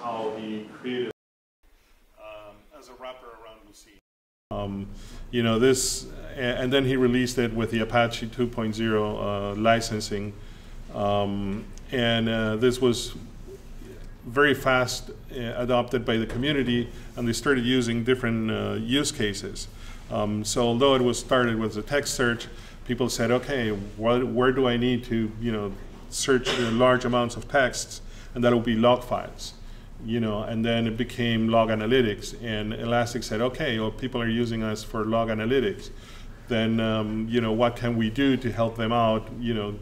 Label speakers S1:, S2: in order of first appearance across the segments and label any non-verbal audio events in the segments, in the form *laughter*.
S1: How he created um, as a wrapper around Lucene. Um, you know this, and then he released it with the Apache 2.0 uh, licensing, um, and uh, this was very fast uh, adopted by the community, and they started using different uh, use cases. Um, so although it was started with a text search, people said, okay, what, where do I need to, you know, search large amounts of texts, and that will be log files, you know, and then it became log analytics, and Elastic said, okay, well, people are using us for log analytics, then, um, you know, what can we do to help them out, you know,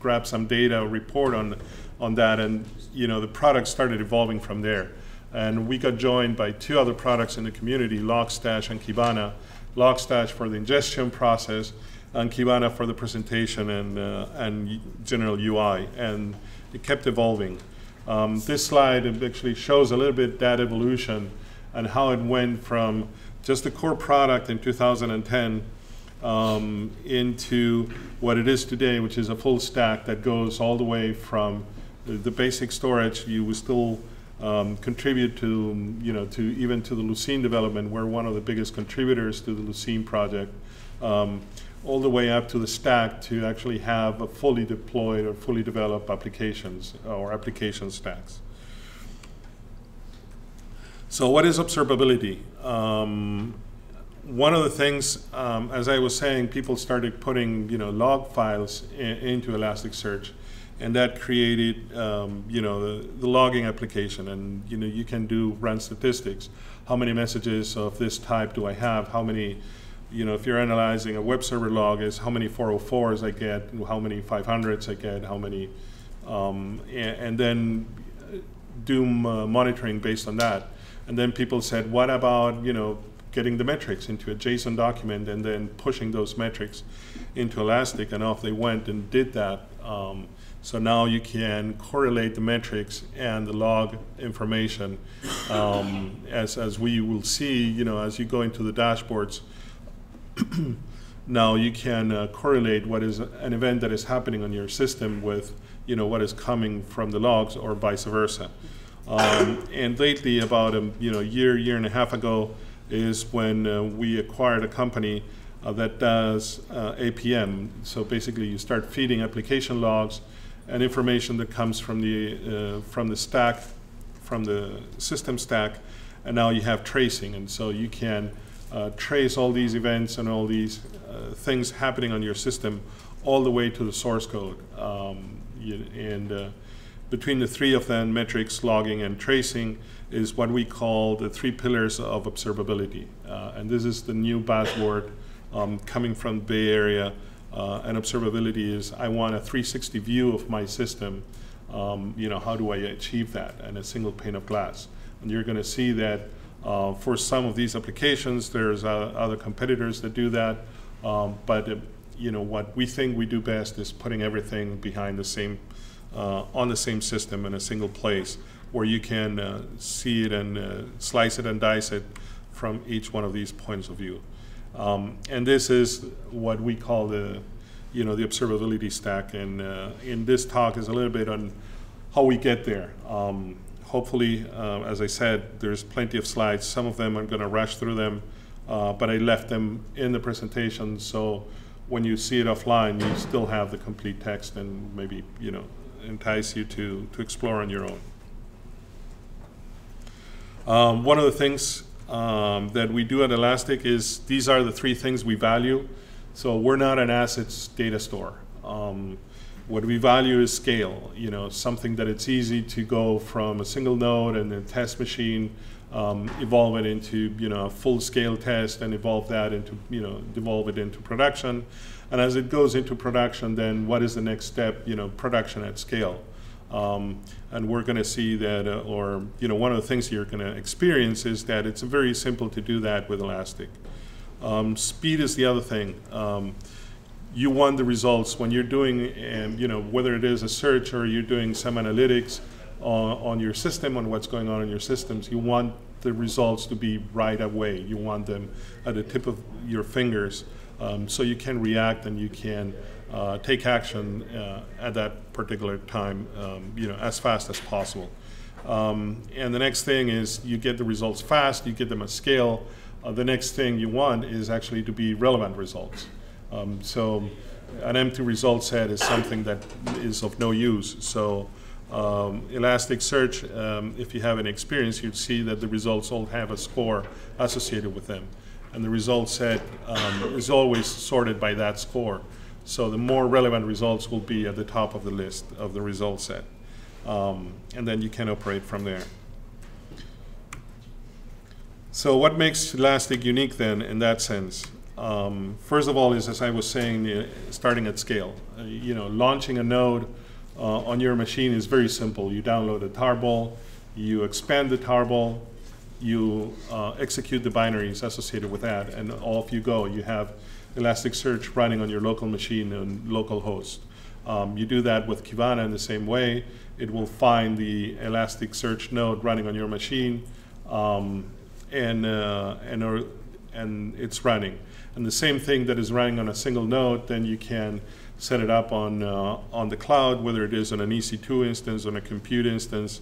S1: grab some data, report on, on that, and, you know, the product started evolving from there. And we got joined by two other products in the community, Logstash and Kibana. Logstash for the ingestion process, and Kibana for the presentation and, uh, and general UI. And it kept evolving. Um, this slide actually shows a little bit that evolution and how it went from just the core product in 2010 um, into what it is today, which is a full stack that goes all the way from the, basic storage. You will still um, contribute to, you know, to even to the Lucene development. We're one of the biggest contributors to the Lucene project, um, all the way up to the stack to actually have a fully deployed or fully developed applications or application stacks. So what is observability? Um, one of the things, um, as I was saying, people started putting you know log files in, into Elasticsearch, and that created um, you know the, the, logging application and you know you can do run statistics how many messages of this type do I have how many you know if you're analyzing a web server log is how many 404s I get how many 500s I get how many um, and, and, then do uh, monitoring based on that and then people said what about you know getting the metrics into a JSON document and then pushing those metrics into Elastic and off they went and did that um, so now you can correlate the metrics and the log information um, as, as we will see, you know, as you go into the dashboards. *clears throat* now you can uh, correlate what is an event that is happening on your system with, you know, what is coming from the logs or vice versa. Um, and lately, about a you know year, year and a half ago, is when uh, we acquired a company uh, that does uh, APM. So basically, you start feeding application logs and information that comes from the, uh, from the stack, from the system stack, and now you have tracing. And so you can uh, trace all these events and all these uh, things happening on your system all the way to the source code. Um, you, and uh, between the three of them, metrics, logging, and tracing, is what we call the three pillars of observability. Uh, and this is the new buzzword um, coming from the Bay Area uh, and observability is I want a 360 view of my system. Um, you know, how do I achieve that? And a single pane of glass. And you're going to see that uh, for some of these applications, there's uh, other competitors that do that. Um, but uh, you know, what we think we do best is putting everything behind the same, uh, on the same system in a single place, where you can see it and slice it and dice it from each one of these points of view. Um, and this is what we call the, you know, the observability stack. And uh, in this talk is a little bit on how we get there. Um, hopefully, uh, as I said, there's plenty of slides. Some of them I'm going to rush through them, uh, but I left them in the presentation so when you see it offline, you still have the complete text and maybe, you know, entice you to, to explore on your own. Um, one of the things um, that we do at Elastic is these are the three things we value. So we're not an ACID data store. Um, what we value is scale, you know, something that it's easy to go from a single node and a test machine, um, evolve it into, you know, a full scale test and evolve that into, you know, devolve it into production. And as it goes into production, then what is the next step, you know, production at scale. Um, and we're going to see that, uh, or you know, one of the things you're going to experience is that it's very simple to do that with Elastic. Um, speed is the other thing. You want the results when you're doing, um, you know, whether it is a search or you're doing some analytics on, on your system, on what's going on in your systems. You want the results to be right away. You want them at the tip of your fingers, um, so you can react and you can uh, take action uh, at that particular time, um, you know, as fast as possible. Um, and the next thing is you get the results fast, you get them at scale. Uh, the next thing you want is actually to be relevant results. Um, so an empty result set is something that is of no use. So um, Elasticsearch, um, if you have any experience, you'd see that the results all have a score associated with them. And the result set um, is always sorted by that score. So the more relevant results will be at the top of the list of the result set. Um, and then you can operate from there. So what makes Elastic unique then in that sense? Um, first of all is, as I was saying, uh, starting at scale. Uh, you know, launching a node uh, on your machine is very simple. You download a tarball, you expand the tarball, you uh, execute the binaries associated with that, and off you go. You have Elasticsearch running on your local machine and local host. Um, you do that with Kibana in the same way. It will find the Elasticsearch node running on your machine, um, and, uh, and, or, and it's running. And the same thing that is running on a single node, then you can set it up on, uh, on the cloud, whether it is on an EC2 instance, on a compute instance,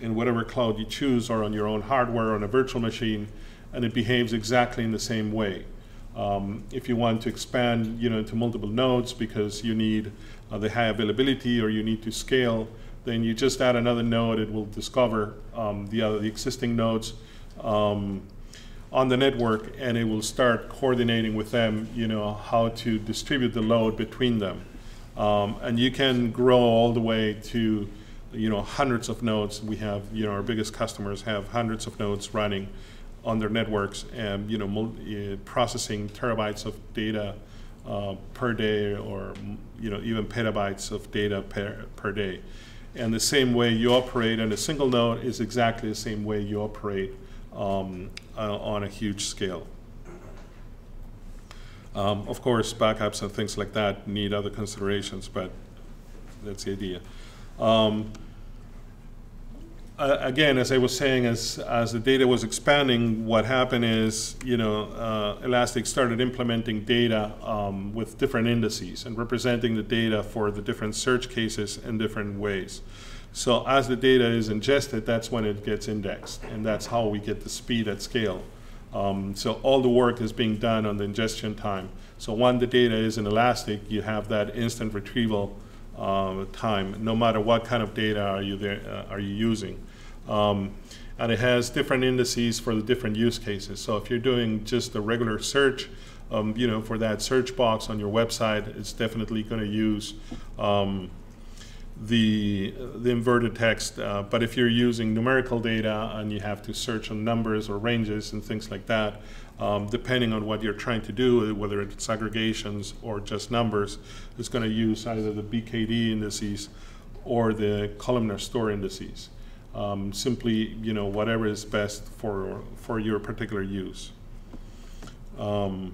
S1: in whatever cloud you choose, or on your own hardware, on a virtual machine, and it behaves exactly in the same way. Um, if you want to expand you know, into multiple nodes because you need uh, the high availability or you need to scale, then you just add another node. It will discover um, the, other, the existing nodes um, on the network and it will start coordinating with them, you know, how to distribute the load between them. Um, and you can grow all the way to, you know, hundreds of nodes. We have, you know, our biggest customers have hundreds of nodes running on their networks and, you know, uh, processing terabytes of data uh, per day or, you know, even petabytes of data per, per day. And the same way you operate on a single node is exactly the same way you operate um, uh, on a huge scale. Um, of course, backups and things like that need other considerations, but that's the idea. Um, uh, again, as I was saying, as, as the data was expanding, what happened is, you know, uh, Elastic started implementing data um, with different indices and representing the data for the different search cases in different ways. So as the data is ingested, that's when it gets indexed, and that's how we get the speed at scale. Um, so all the work is being done on the ingestion time. So when the data is in Elastic, you have that instant retrieval uh, time, no matter what kind of data are you, there, uh, are you using. Um, and it has different indices for the different use cases. So if you're doing just a regular search, um, you know, for that search box on your website, it's definitely going to use um, the, the inverted text. Uh, but if you're using numerical data and you have to search on numbers or ranges and things like that, um, depending on what you're trying to do, whether it's aggregations or just numbers, it's going to use either the BKD indices or the columnar store indices um, simply you know whatever is best for for your particular use. Um,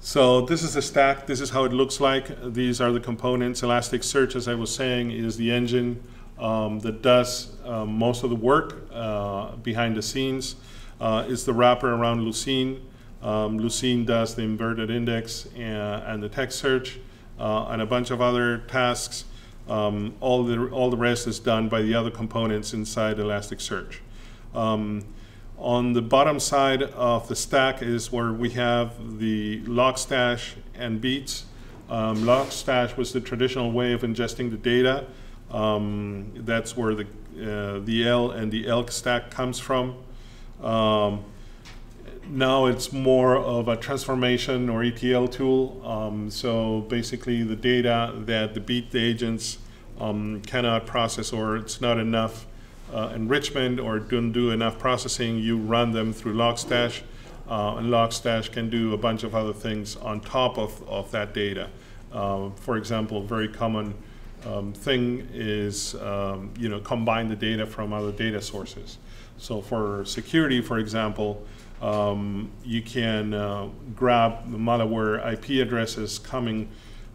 S1: so this is a stack. This is how it looks like. These are the components. Elasticsearch, as I was saying, is the engine um, that does uh, most of the work uh, behind the scenes. Uh, it's the wrapper around Lucene. Um, Lucene does the inverted index and, and the text search uh, and a bunch of other tasks. Um, all, the, all the rest is done by the other components inside Elasticsearch. Um, on the bottom side of the stack is where we have the Logstash and Beats. Um, Logstash was the traditional way of ingesting the data. Um, that's where the, uh, the L and the ELK stack comes from. Um, now it's more of a transformation or ETL tool. Um, so basically the data that the beat agents um, cannot process or it's not enough uh, enrichment or don't do enough processing, you run them through Logstash. Uh, and Logstash can do a bunch of other things on top of, of that data. Uh, for example, a very common um, thing is um, you know combine the data from other data sources. So for security, for example, um, you can uh, grab malware IP addresses coming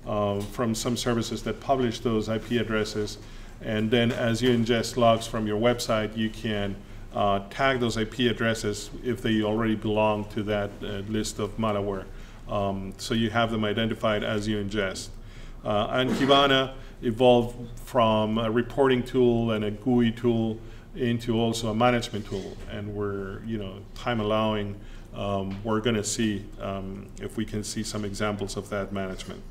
S1: uh, from some services that publish those IP addresses. And then as you ingest logs from your website, you can uh, tag those IP addresses if they already belong to that uh, list of malware. Um, so you have them identified as you ingest. Uh, and Kibana evolved from a reporting tool and a GUI tool into also a management tool. And we're, you know, time allowing, um, we're going to see um, if we can see some examples of that management.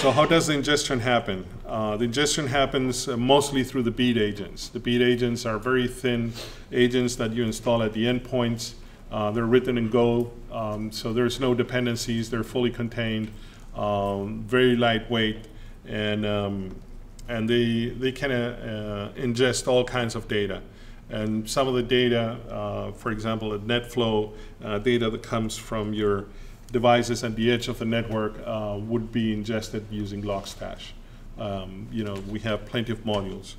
S1: So how does the ingestion happen? Uh, the ingestion happens uh, mostly through the beat agents. The beat agents are very thin agents that you install at the endpoints. Uh, they're written in Go, um, so there's no dependencies. They're fully contained, um, very lightweight, and um, and they they can uh, ingest all kinds of data. And some of the data, uh, for example, at NetFlow, uh, data that comes from your devices at the edge of the network uh, would be ingested using Logstash. Um, you know, we have plenty of modules.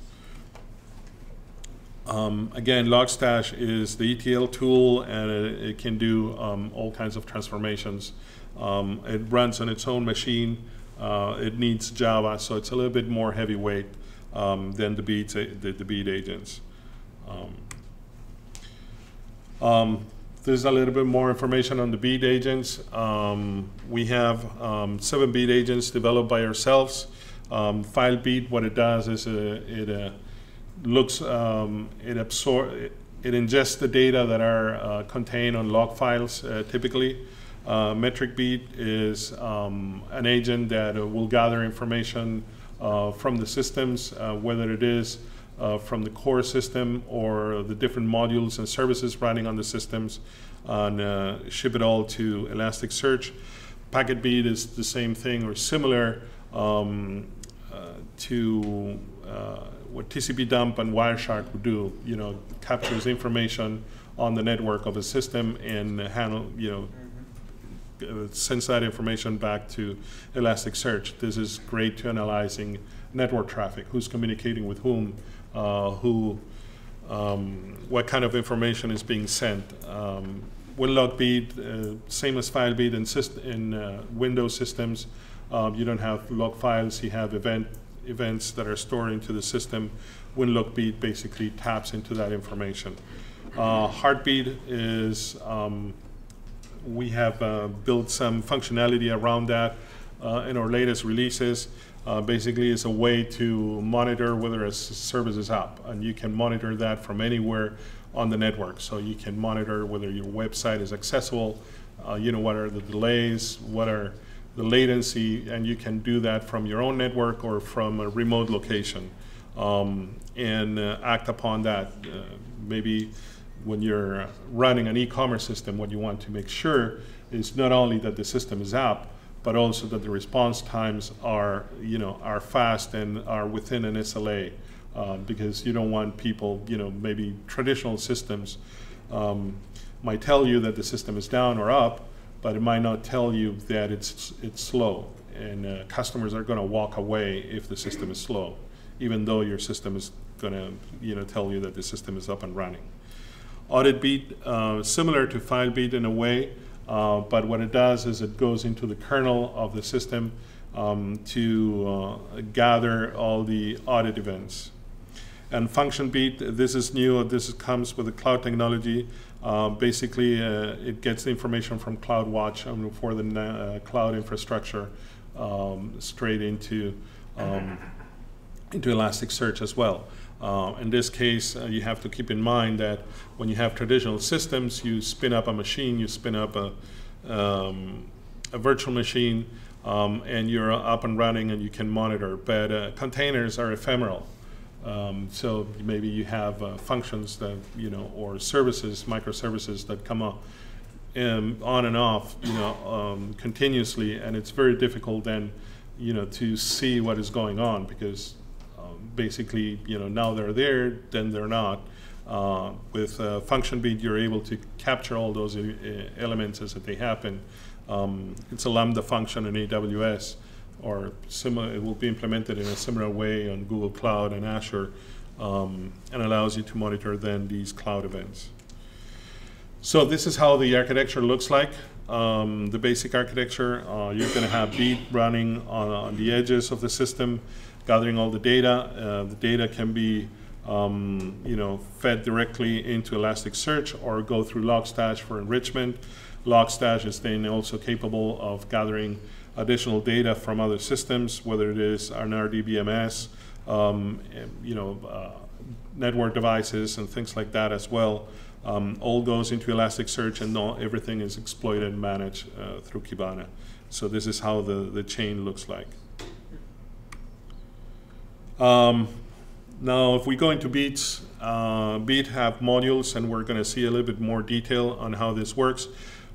S1: Um, again, Logstash is the ETL tool, and it, it can do um, all kinds of transformations. Um, it runs on its own machine. Uh, it needs Java, so it's a little bit more heavyweight um, than the beat, the, the beat agents. There's a little bit more information on the beat agents. Um, we have um, seven beat agents developed by ourselves. Um, FileBeat, what it does is uh, it uh, looks, um, it absorbs, it, it, ingests the data that are uh, contained on log files uh, typically. Metric Beat is um, an agent that will gather information from the systems, whether it is uh, from the core system or the different modules and services running on the systems and uh, ship it all to Elasticsearch. Packetbeat is the same thing or similar um, uh, to uh, what TCP dump and Wireshark would do. You know, captures information on the network of a system and handle, you know, uh, sends that information back to Elasticsearch. This is great to analyzing network traffic, who's communicating with whom, who, um, what kind of information is being sent. Um, WinLog uh, same as FileBeat in, in uh, Windows systems. Um, you don't have log files, you have event events that are stored into the system. WinLog beat basically taps into that information. Uh, Heartbeat is, um, we have uh, built some functionality around that uh, in our latest releases uh, basically it's a way to monitor whether a service is up. And you can monitor that from anywhere on the network. So you can monitor whether your website is accessible, uh, you know, what are the delays, what are the latency, and you can do that from your own network or from a remote location um, and uh, act upon that. Uh, maybe when you're running an e-commerce system, what you want to make sure is not only that the system is up, but also that the response times are, you know, are fast and are within an SLA. Um, because you don't want people, you know, maybe traditional systems um, might tell you that the system is down or up, but it might not tell you that it's it's slow. And uh, customers are going to walk away if the system is slow, even though your system is going to, you know, tell you that the system is up and running. AuditBeat, uh, similar to FileBeat in a way, uh, but what it does is it goes into the kernel of the system um, to uh, gather all the audit events. And FunctionBeat, this is new, this comes with the cloud technology. Uh, basically, uh, it gets the information from CloudWatch um, for the uh, cloud infrastructure um, straight into, um, into Elasticsearch as well. Uh, in this case, uh, you have to keep in mind that when you have traditional systems, you spin up a machine, you spin up a, um, a virtual machine, um, and you're up and running and you can monitor. But uh, containers are ephemeral. Um, so maybe you have uh, functions that, you know, or services, microservices that come up um, on and off, you know, um, continuously, and it's very difficult then, you know, to see what is going on because basically, you know, now they're there, then they're not. Uh, with uh, FunctionBeat, you're able to capture all those uh, elements as they happen. Um, it's a Lambda function in AWS, or similar. It will be implemented in a similar way on Google Cloud and Azure, um, and allows you to monitor then these cloud events. So this is how the architecture looks like. Um, the basic architecture, uh, you're going to have Beat running on, on the edges of the system gathering all the data. Uh, the data can be um, you know, fed directly into Elasticsearch or go through Logstash for enrichment. Logstash is then also capable of gathering additional data from other systems, whether it is an RDBMS, um, you know, uh, network devices and things like that as well. Um, all goes into Elasticsearch and everything is exploited and managed uh, through Kibana. So this is how the, the chain looks like. Um, now, if we go into Beats, uh, Beat have modules, and we're going to see a little bit more detail on how this works.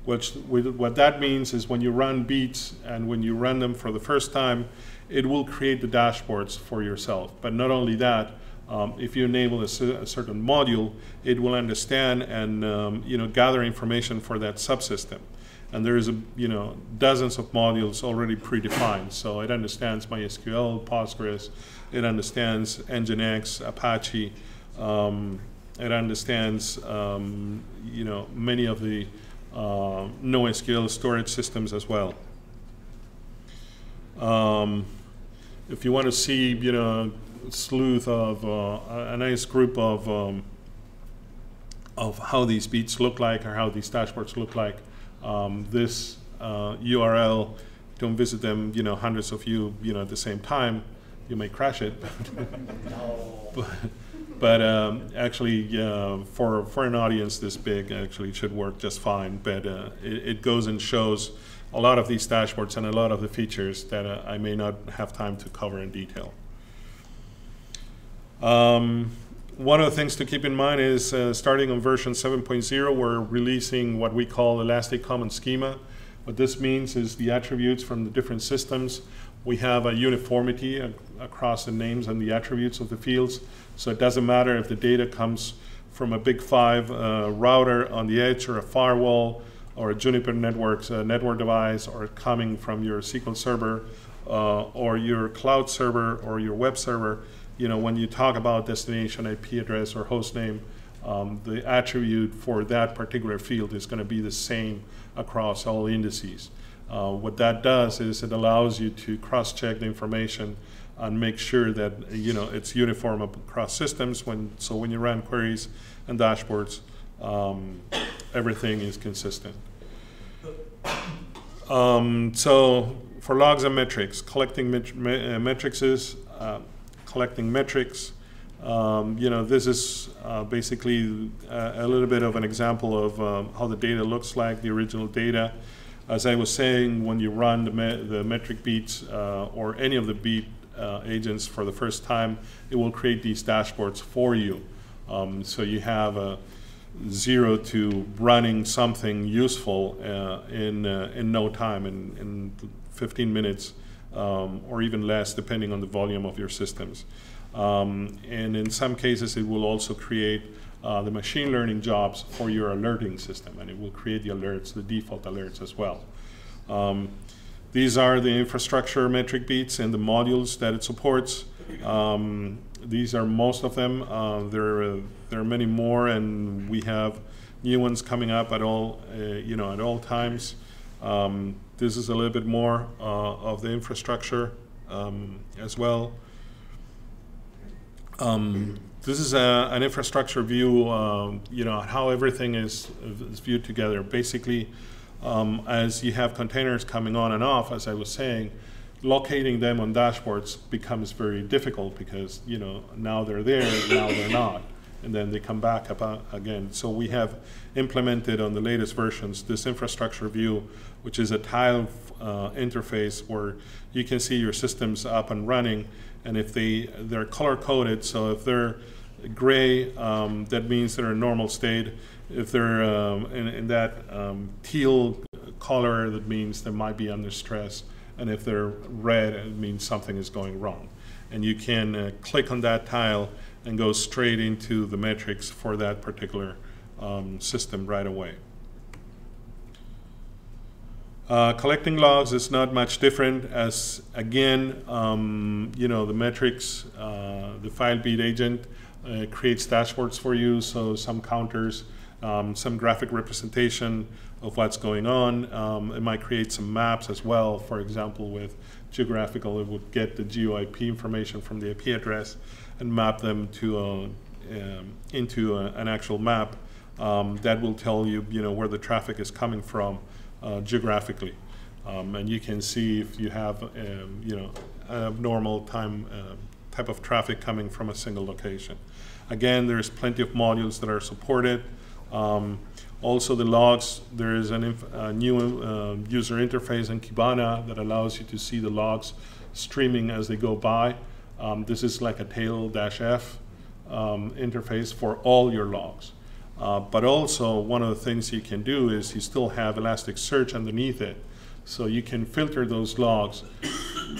S1: Which, what that means is when you run Beats and when you run them for the first time, it will create the dashboards for yourself. But not only that, um, if you enable a, a, certain module, it will understand and um, you know gather information for that subsystem. And there is a you know dozens of modules already predefined. So it understands MySQL, Postgres, it understands Nginx, Apache, um, it understands um, you know many of the uh, NoSQL storage systems as well. Um, if you want to see you know sleuth of uh, a nice group of um, of how these beats look like or how these dashboards look like. Um, this uh, URL, don't visit them, you know, hundreds of you, you know, at the same time. You may crash it. but, *laughs* but um, actually, uh, for for an audience this big, actually, it should work just fine. But uh, it, it, goes and shows a lot of these dashboards and a lot of the features that uh, I may not have time to cover in detail. Um, one of the things to keep in mind is uh, starting on version 7.0, we're releasing what we call Elastic Common Schema. What this means is the attributes from the different systems. We have a uniformity ac across the names and the attributes of the fields. So it doesn't matter if the data comes from a big five uh, router on the edge or a firewall or a Juniper Networks uh, network device or coming from your SQL server uh, or your cloud server or your web server you know, when you talk about destination IP address or host name, um, the attribute for that particular field is going to be the same across all indices. Uh, what that does is it allows you to cross-check the information and make sure that you know it's uniform across systems. When so when you run queries and dashboards, um, everything is consistent. Um, so for logs and metrics, collecting met uh, metrics is uh, collecting metrics. Um, you know, this is uh, basically a, uh, a, little bit of an example of um, how the data looks like, the original data. As I was saying, when you run the, me the metric beats uh, or any of the beat uh, agents for the first time, it will create these dashboards for you. Um, so you have a zero to running something useful uh, in, uh, in no time, in, in 15 minutes um, or even less depending on the volume of your systems. Um, and in some cases, it will also create uh, the machine learning jobs for your alerting system, and it will create the alerts, the default alerts as well. Um, these are the infrastructure metric beats and the modules that it supports. Um, these are most of them. Uh, there, uh, there are many more, and we have new ones coming up at all, uh, you know, at all times. Um, this is a little bit more uh, of the infrastructure um, as well. Um, this is a, an infrastructure view, um, you know, how everything is, is viewed together. Basically, um, as you have containers coming on and off, as I was saying, locating them on dashboards becomes very difficult because, you know, now they're there, now they're not and then they come back up again. So we have implemented on the latest versions this infrastructure view, which is a tile uh, interface where you can see your systems up and running, and if they they're color coded, so if they're gray, um, that means they're in normal state. If they're um, in, in, that um, teal color, that means they might be under stress, and if they're red, it means something is going wrong. And you can uh, click on that tile and go straight into the metrics for that particular um, system right away. Uh, collecting logs is not much different as again, um, you know, the metrics, uh, the FileBeat agent uh, creates dashboards for you, so some counters, um, some graphic representation of what's going on. Um, it might create some maps as well, for example, with geographical, it would get the GeoIP information from the IP address and map them to a, um, into a, an actual map um, that will tell you, you know, where the traffic is coming from uh, geographically. Um, and you can see if you have, um, you know, abnormal time uh, type of traffic coming from a single location. Again, there's plenty of modules that are supported. Um, also, the logs, there is a new uh, user interface in Kibana that allows you to see the logs streaming as they go by. Um, this is like a tail-f um, interface for all your logs. Uh, but also, one of the things you can do is you still have Elasticsearch underneath it. So you can filter those logs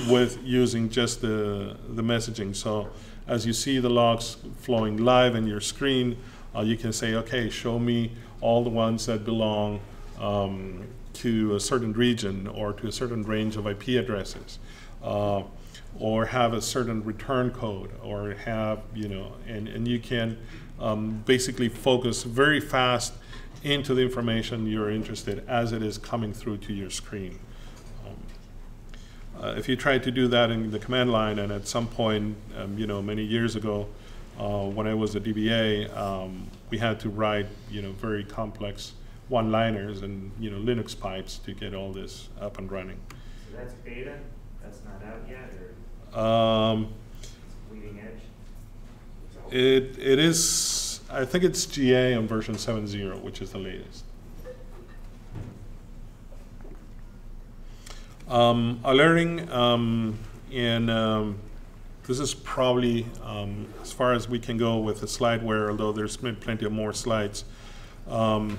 S1: with using just the, the messaging. So as you see the logs flowing live in your screen, uh, you can say, okay, show me all the ones that belong um, to a certain region or to a certain range of IP addresses. Uh, or have a certain return code or have, you know, and, and you can um, basically focus very fast into the information you're interested as it is coming through to your screen. Um, uh, if you try to do that in the command line, and at some point, um, you know, many years ago, uh, when I was a DBA, um, we had to write, you know, very complex one-liners and, you know, Linux pipes to get all this up and running.
S2: So that's beta? That's not out yet, or?
S1: Um? It, it is, I think it's GA on version 7.0, which is the latest. Um, alerting, um, and um, this is probably um, as far as we can go with the slideware, although there's been plenty of more slides. Um,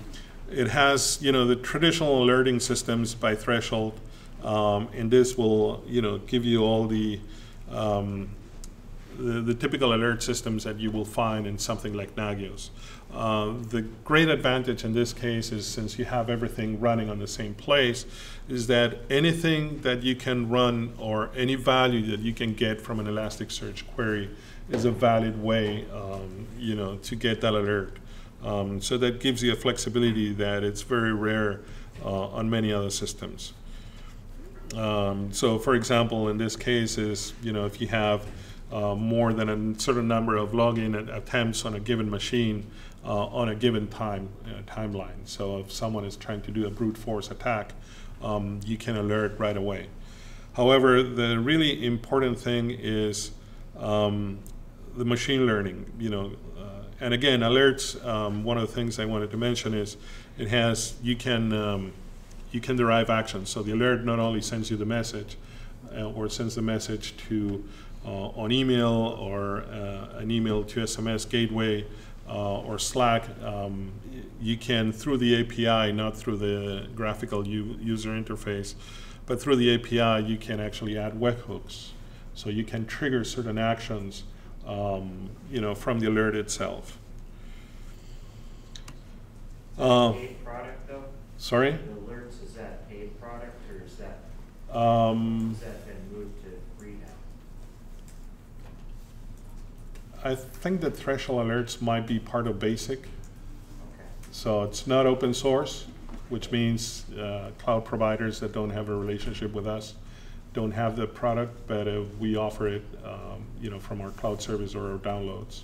S1: it has, you know, the traditional alerting systems by threshold, um, and this will, you know, give you all the the, typical alert systems that you will find in something like Nagios. Uh, the great advantage in this case is since you have everything running on the same place, is that anything that you can run or any value that you can get from an Elasticsearch query is a valid way, um, you know, to get that alert. Um, so that gives you a flexibility that it's very rare uh, on many other systems. Um, so, for example, in this case, is you know if you have uh, more than a certain number of login attempts on a given machine uh, on a given time uh, timeline. So if someone is trying to do a brute force attack, um, you can alert right away. However, the really important thing is um, the machine learning. You know, uh, and again, alerts. Um, one of the things I wanted to mention is it has you can um, you can derive actions. So the alert not only sends you the message uh, or sends the message to on email or uh, an email to SMS gateway uh, or Slack, um, you can, through the API, not through the graphical user interface, but through the API, you can actually add webhooks. So you can trigger certain actions um, you know, from the alert itself.
S2: Uh, product though?
S1: Sorry?
S2: The alerts, is that paid product or is that,
S1: um,
S2: is that been moved to free now?
S1: I think that threshold alerts might be part of BASIC.
S2: Okay.
S1: So it's not open source, which means uh, cloud providers that don't have a relationship with us don't have the product, but uh, we offer it, um, you know, from our cloud service or our downloads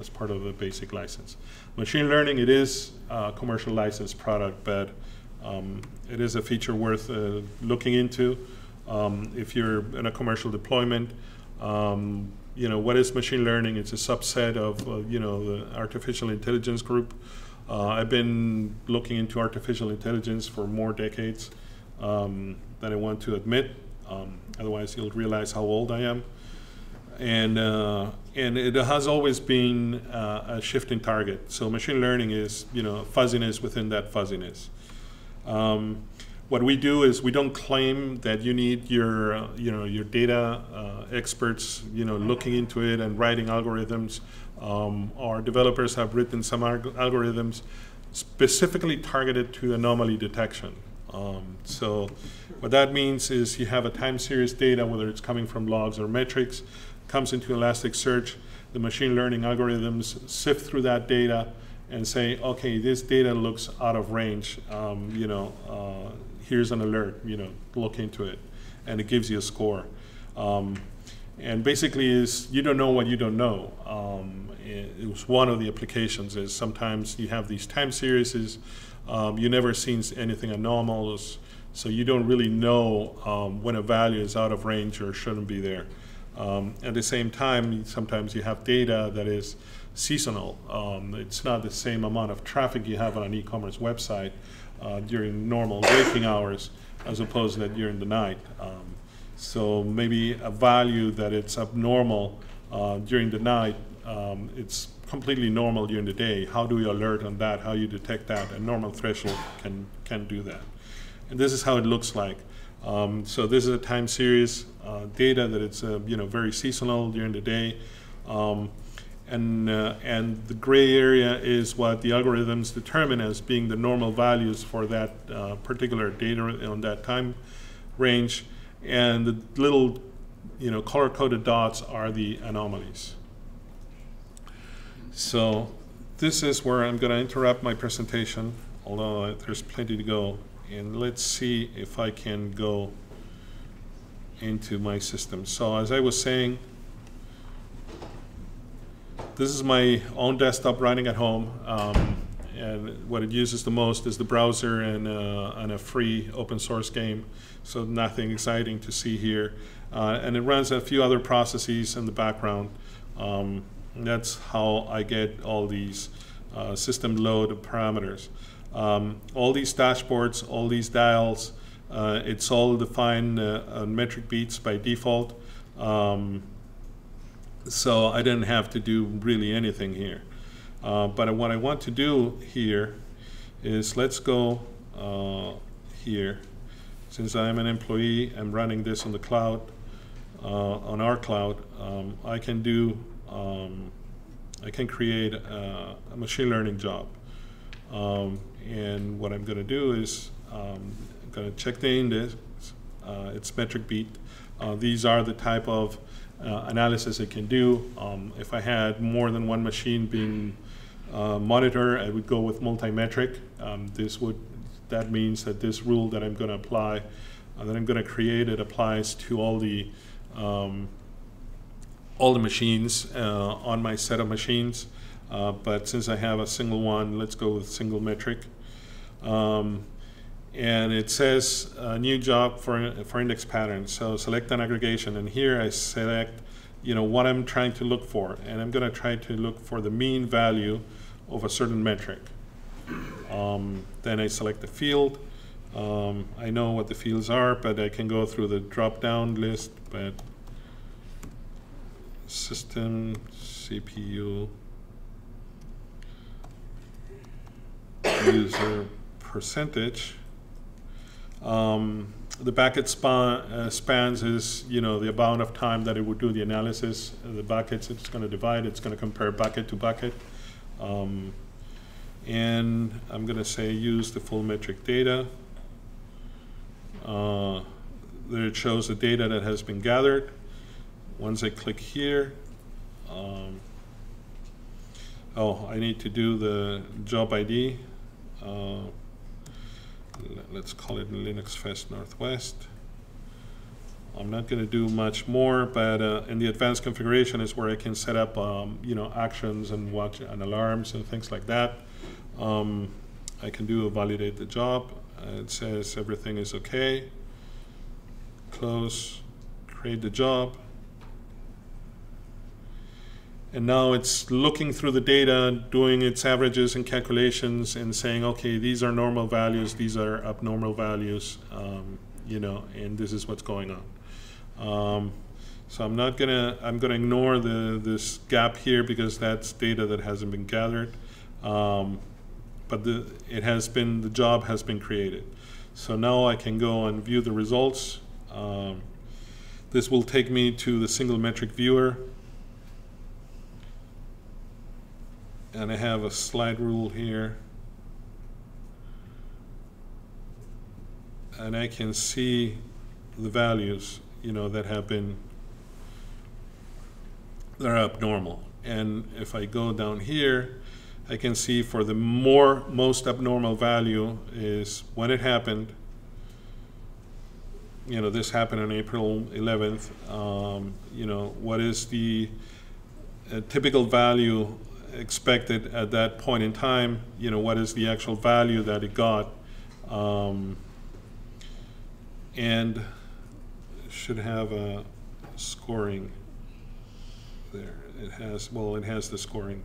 S1: as part of the basic license. Machine learning, it is a commercial license product, but um, it is a feature worth uh, looking into. Um, if you're in a commercial deployment, um, you know, what is machine learning? It's a subset of, uh, you know, the artificial intelligence group. Uh, I've been looking into artificial intelligence for more decades um, than I want to admit. Um, otherwise, you'll realize how old I am. And, uh, and it has always been uh, a shifting target. So machine learning is, you know, fuzziness within that fuzziness. Um, what we do is we don't claim that you need your, uh, you know, your data uh, experts, you know, looking into it and writing algorithms. Um, our developers have written some algorithms specifically targeted to anomaly detection. Um, so what that means is you have a time series data, whether it's coming from logs or metrics, comes into Elasticsearch. The machine learning algorithms sift through that data and say, okay, this data looks out of range. Um, you know, uh, here's an alert, you know, look into it. And it gives you a score. Um, and basically is you don't know what you don't know. Um, it, it, was one of the applications is sometimes you have these time series, um, you never seen anything anomalous, So you don't really know um, when a value is out of range or shouldn't be there. Um, at the same time, sometimes you have data that is seasonal. Um, it's not the same amount of traffic you have on an e-commerce website uh, during normal waking hours as opposed to during the night. Um, so maybe a value that it's abnormal uh, during the night, um, it's completely normal during the day. How do you alert on that? How you detect that? A normal threshold can can do that. And this is how it looks like. Um, so this is a time series uh, data that it's uh, you know very seasonal during the day. Um, and, uh, and the gray area is what the algorithms determine as being the normal values for that uh, particular data on that time range. And the little you know, color-coded dots are the anomalies. So this is where I'm going to interrupt my presentation, although there's plenty to go. And let's see if I can go into my system. So as I was saying, this is my own desktop running at home. Um, and what it uses the most is the browser and, uh, and a free open source game. So nothing exciting to see here. Uh, and it runs a few other processes in the background. Um, that's how I get all these uh, system load parameters. Um, all these dashboards, all these dials, uh, it's all defined uh, on metric beats by default. Um, so I didn't have to do really anything here. Uh, but what I want to do here is let's go uh, here. Since I'm an employee, I'm running this on the cloud, uh, on our cloud, um, I can do, um, I can create a, a machine learning job. Um, and what I'm going to do is um, I'm going to check the index, uh, it's metric beat. Uh, these are the type of uh, analysis it can do. Um, if I had more than one machine being uh, monitored, I would go with multi-metric. Um, this would that means that this rule that I'm going to apply, uh, that I'm going to create, it applies to all the um, all the machines uh, on my set of machines. Uh, but since I have a single one, let's go with single metric. Um, and it says a new job for, for index patterns. So select an aggregation, and here I select you know, what I'm trying to look for. And I'm going to try to look for the mean value of a certain metric. Um, then I select the field. Um, I know what the fields are, but I can go through the drop-down list, but system, CPU, user percentage, um, the bucket span, uh, spans is, you know, the amount of time that it would do the analysis. Uh, the buckets it's going to divide, it's going to compare bucket to bucket. Um, and I'm going to say use the full metric data. Uh, there it shows the data that has been gathered. Once I click here, um, oh, I need to do the job ID. Uh, let's call it Linux Fest Northwest. I'm not going to do much more, but uh, in the advanced configuration is where I can set up, um, you know, actions and watch and alarms and things like that. Um, I can do a validate the job. Uh, it says everything is okay. Close, create the job. And now it's looking through the data, doing its averages and calculations, and saying, okay, these are normal values, these are abnormal values, um, you know, and this is what's going on. Um, so I'm not gonna, I'm gonna ignore the this gap here because that's data that hasn't been gathered. Um, but the, it has been, the job has been created. So now I can go and view the results. Um, this will take me to the single metric viewer. And I have a slide rule here. And I can see the values you know that have been they're abnormal. And if I go down here I can see for the more most abnormal value is when it happened. You know this happened on April 11th um, you know what is the uh, typical value expected at that point in time, you know, what is the actual value that it got. Um, and should have a scoring there. It has, well, it has the scoring.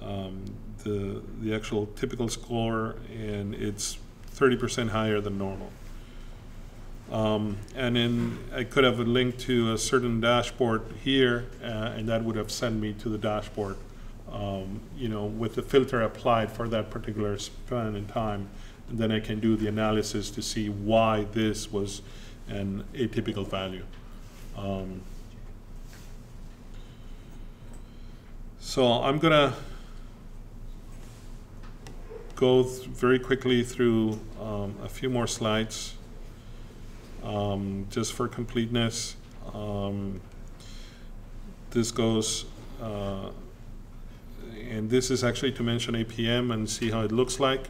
S1: Um, the, the actual typical score, and it's 30% higher than normal. Um, and then I could have a link to a certain dashboard here, uh, and that would have sent me to the dashboard, um, you know, with the filter applied for that particular span in time. And then I can do the analysis to see why this was an atypical value. Um, so I'm gonna go th- very quickly through um, a few more slides um, just for completeness. Um, this goes, uh, and this is actually to mention APM and see how it looks like.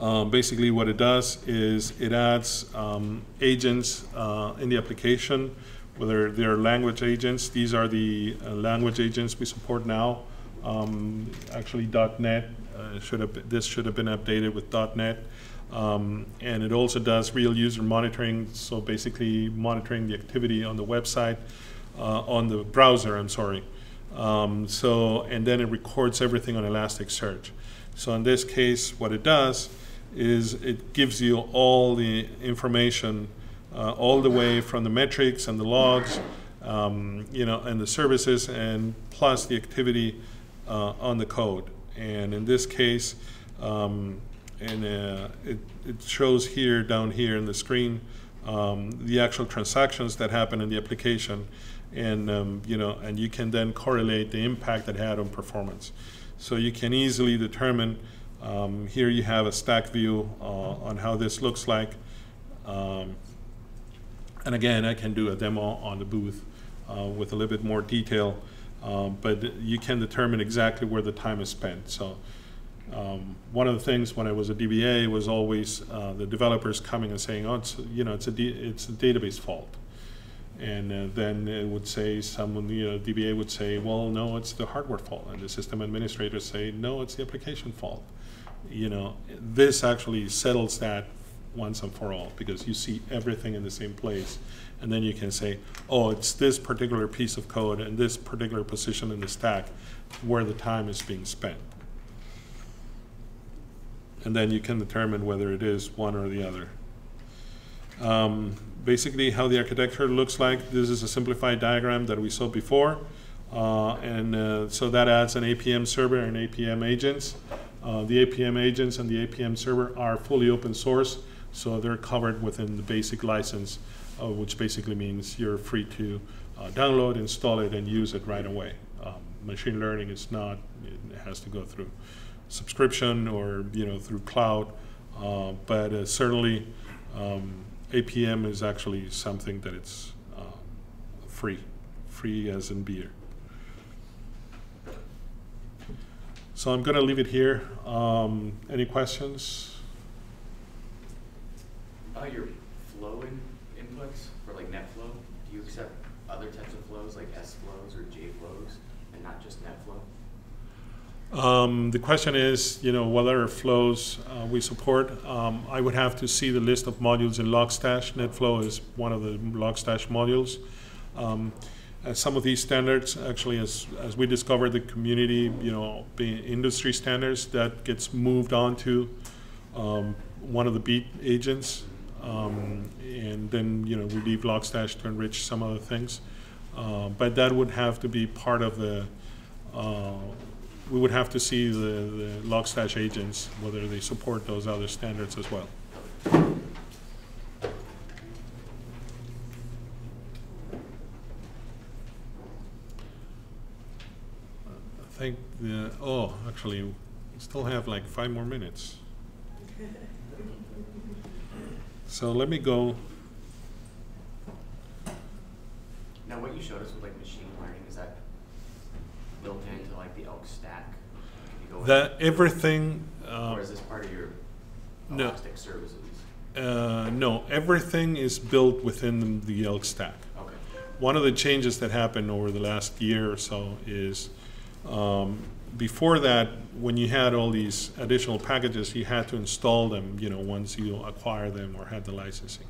S1: Um, basically, what it does is it adds um, agents uh, in the application, whether they're language agents. These are the uh, language agents we support now. Um, actually, .NET uh, should have this should have been updated with .NET. Um, and it also does real user monitoring, so basically monitoring the activity on the website, uh, on the browser, I'm sorry. Um, so, and then it records everything on Elasticsearch. So in this case, what it does is it gives you all the information uh, all the way from the metrics and the logs, um, you know, and the services, and plus the activity uh, on the code. And in this case, um, and uh, it, it shows here, down here in the screen, um, the actual transactions that happen in the application, and um, you know, and you can then correlate the impact it had on performance. So you can easily determine. Um, here you have a stack view uh, on how this looks like. Um, and again, I can do a demo on the booth uh, with a little bit more detail, um, but you can determine exactly where the time is spent. So um, one of the things when I was a DBA was always uh, the developers coming and saying, "Oh, it's you know, it's a it's a database fault," and uh, then it would say someone, you know, DBA would say, "Well, no, it's the hardware fault," and the system administrators say, "No, it's the application fault." You know, this actually settles that once and for all because you see everything in the same place, and then you can say, "Oh, it's this particular piece of code and this particular position in the stack where the time is being spent." and then you can determine whether it is one or the other. Um, basically, how the architecture looks like, this is a simplified diagram that we saw before. Uh, and uh, so that adds an APM server and APM agents. Uh, the APM agents and the APM server are fully open source, so they're covered within the basic license, uh, which basically means you're free to uh, download, install it, and use it right away. Um, machine learning is not, it has to go through subscription or you know through cloud, uh, but certainly um, APM is actually something that it's um, free, free as in beer. So I'm going to leave it here. Um, any questions?
S3: About your flow in inputs for like NetFlow, do you accept other types of flows like sFlows or J flows and not just NetFlow?
S1: Um, the question is, you know, what other flows uh, we support. Um, I would have to see the list of modules in Logstash. NetFlow is one of the Logstash modules. Um, uh, some of these standards, actually, as, as we discovered the community, you know, being industry standards, that gets moved on to um, one of the beat agents. Um, and then, you know, we leave Logstash to enrich some other things. Uh, but that would have to be part of the uh, we would have to see the, the Logstash agents, whether they support those other standards as well. I think the, oh, actually, we still have like five more minutes. *laughs* So let me go,
S3: Now, what you showed us with like machine learning, is that built into like the Elk stack? Can you go in-
S1: that everything, uh,
S3: Or is this part of your
S1: no.
S3: Elastic services?
S1: uh, no, everything is built within the Elk stack.
S3: Okay.
S1: One of the changes that happened over the last year or so is um, before that, when you had all these additional packages, you had to install them, you know, once you acquire them or had the licensing.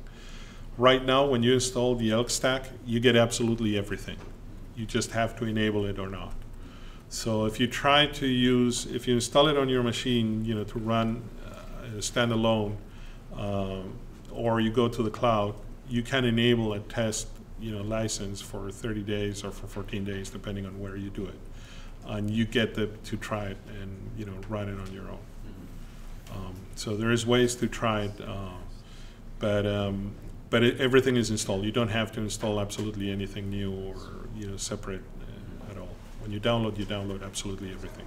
S1: Right now, when you install the Elk Stack, you get absolutely everything. You just have to enable it or not. So if you try to use, if you install it on your machine, you know, to run uh, standalone, um, or you go to the cloud, you can enable a test, you know, license for 30 days or for 14 days, depending on where you do it. And you get the, to try it and, you know, run it on your own. Um, so there is ways to try it, uh, but um, but it, everything is installed. You don't have to install absolutely anything new or you know separate. When you download, you download absolutely everything.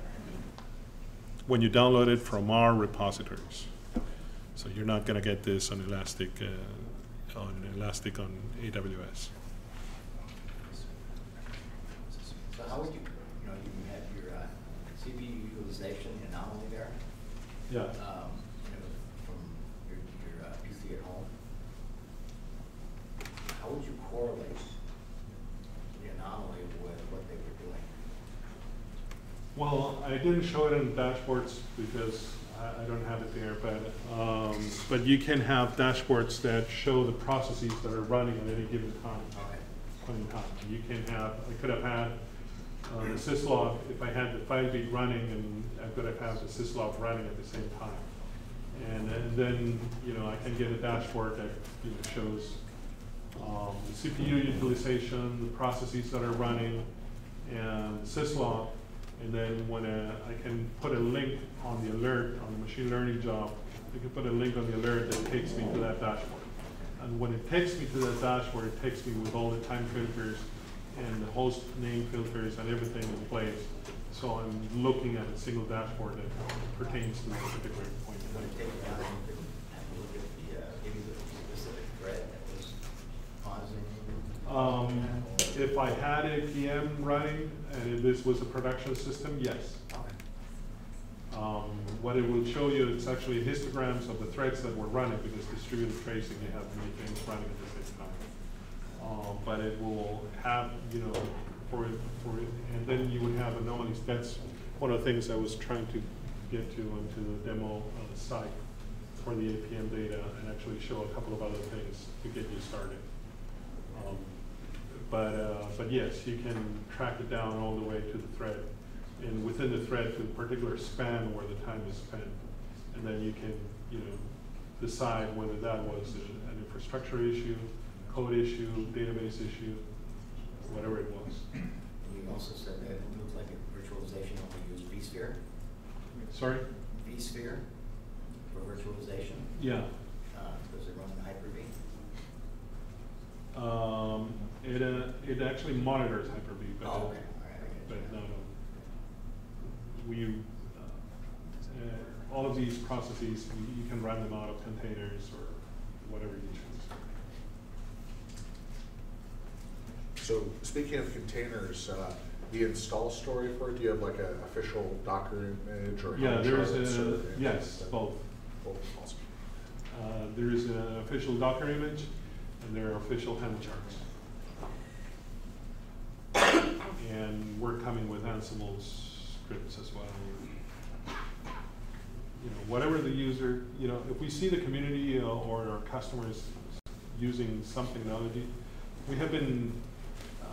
S1: When you download it from our repositories, so you're not going to get this on Elastic uh, on Elastic on AWS.
S4: So how would you, you know, you have your uh, CPU utilization anomaly there,
S1: Yeah.
S4: um, you know, from your, your uh, PC at home. How would you correlate the anomaly with what they were doing?
S1: Well, I didn't show it in dashboards because I, I don't have it there, but, um, but you can have dashboards that show the processes that are running at any given time.
S4: Okay.
S1: point in time. You can have, I could have had uh, the syslog, if I had the FileBeat running, and I could have had the syslog running at the same time. And, and then, you know, I can get a dashboard that, you know, shows um, the CPU utilization, the processes that are running, and syslog. And then when uh, I can put a link on the alert, on the machine learning job, I can put a link on the alert that takes me to that dashboard. And when it takes me to that dashboard, it takes me with all the time filters and the host name filters and everything in place. So I'm looking at a single dashboard that pertains to that particular point in
S4: Would it
S1: time.
S4: take you down and you could have a look at the, maybe the specific thread that was causing?
S1: Um, if I had APM running and if this was a production system, yes. Um, what it will show you, it's actually histograms of the threads that were running because distributed tracing, you have many things running at the same time. Uh, but it will have, you know, for, it, for, it, and then you would have anomalies. That's one of the things I was trying to get to into the demo the site for the APM data and actually show a couple of other things to get you started. Um, But, uh, but yes, you can track it down all the way to the thread, and within the thread to the particular span where the time is spent. And then you can, you know, decide whether that was a- an infrastructure issue, code issue, database issue, whatever it was.
S4: And you also said that it looked like a virtualization only used vSphere,
S1: Sorry?
S4: vSphere for virtualization,
S1: Yeah.
S4: uh, does it run in Hyper-V?
S1: Um, it, uh, it actually monitors Hyper-V, but.
S4: Oh, okay, all right,
S1: But
S4: get
S1: no, no. We, uh, uh, all of these processes, you you can run them out of containers or whatever you choose.
S5: So speaking of containers, uh, the install story for it, do you have like an official Docker image or?
S1: Yeah,
S5: Helm
S1: there is
S5: charts
S1: a,
S5: or-
S1: yes, both.
S5: Both, awesome.
S1: Uh, there is an official Docker image and there are official Helm charts. And we're coming with Ansible scripts as well. You know, whatever the user, you know, if we see the community uh, or our customers using some technology, we have been, uh,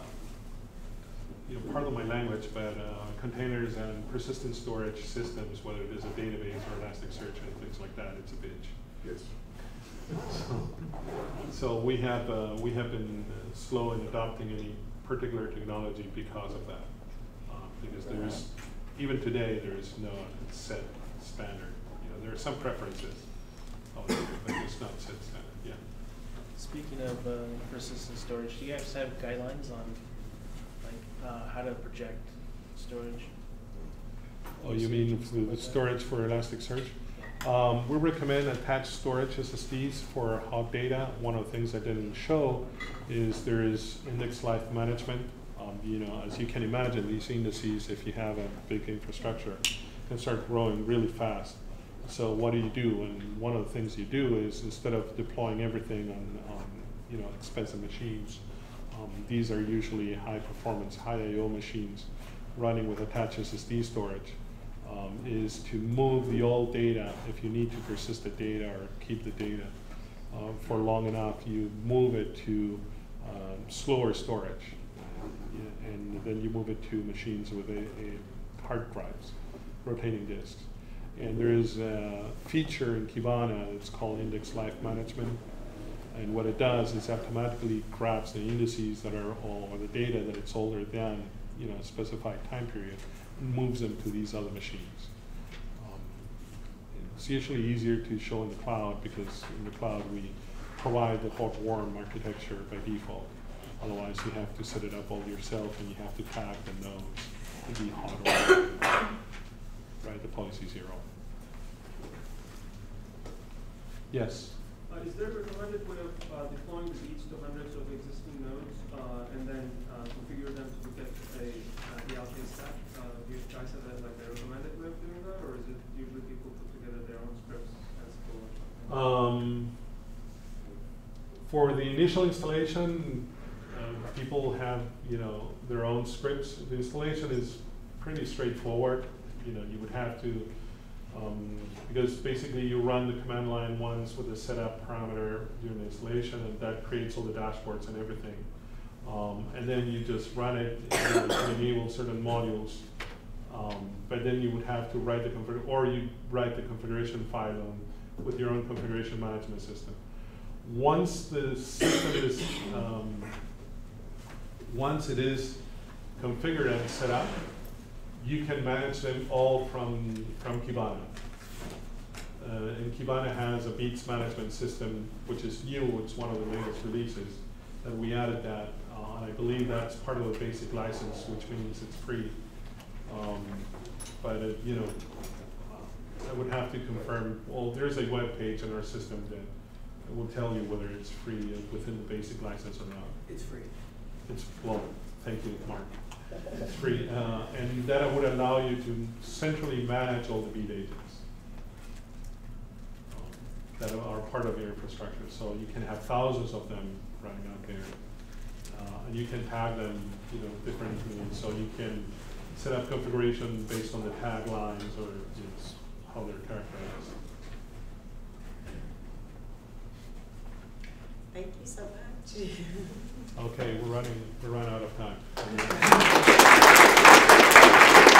S1: you know, pardon my language, but uh, containers and persistent storage systems, whether it is a database or Elasticsearch and things like that, it's a bitch.
S5: Yes.
S1: So we have, uh, we have been uh, slow in adopting any particular technology because of that. Uh, Because there's, even today, there is no set standard. You know, there are some preferences, but it's not set standard, yeah.
S6: Speaking of uh, persistent storage, do you guys have guidelines on like uh, how to project storage?
S1: Oh, you mean the storage for Elasticsearch? Um, we recommend attached storage SSDs for hot data. One of the things I didn't show is there is index life management. Um, you know, as you can imagine, these indices, if you have a big infrastructure, can start growing really fast. So what do you do? And one of the things you do is instead of deploying everything on, on you know, expensive machines, um, these are usually high performance, high I/O machines running with attached SSD storage, um, is to move the old data, if you need to persist the data or keep the data uh, for long enough, you move it to um, slower storage. And then you move it to machines with a, a hard drives, rotating disks. And there is a feature in Kibana, it's called Index Life Management. And what it does is automatically grabs the indices that are, all, or the data that it's older than, you know, a specified time period, moves them to these other machines. Um, It's usually easier to show in the cloud because in the cloud we provide the hot warm architecture by default. Otherwise you have to set it up all yourself and you have to tag the nodes to be hot or warm. Right, the policy zero. Yes?
S7: Uh, Is there a recommended way of uh, deploying the beats to hundreds of existing nodes uh, and then uh, configure them to get a, uh, the Alpine stack? Uh, Do you guys have a- like a recommended way of doing that, or is it usually people put together their own scripts for?
S1: Um, for the initial installation, um, people have, you know, their own scripts. The installation is pretty straightforward. You know, you would have to, um, because basically you run the command line once with a setup parameter during the installation, and that creates all the dashboards and everything. Um, and then you just run it, to enable certain modules. Um, but then you would have to write the config, or you write the configuration file on, with your own configuration management system. Once the system is, um, once it is configured and set up, you can manage them all from, from Kibana. Uh, and Kibana has a Beats management system, which is new, it's one of the latest releases, that we added that, uh, and I believe that's part of the basic license, which means it's free. Um, but, it, you know, I would have to confirm, well, there's a web page in our system that will tell you whether it's free within the basic license or not.
S4: It's free.
S1: It's, well, thank you, Mark. It's free, uh, and that would allow you to centrally manage all the beat agents um, that are part of your infrastructure. So you can have thousands of them running out there. Uh, and you can tag them, you know, differently. So you can set up configuration based on the tag lines or it's how they're characterized.
S8: Thank you so much.
S1: okay, we're running, we're running out of time. *laughs*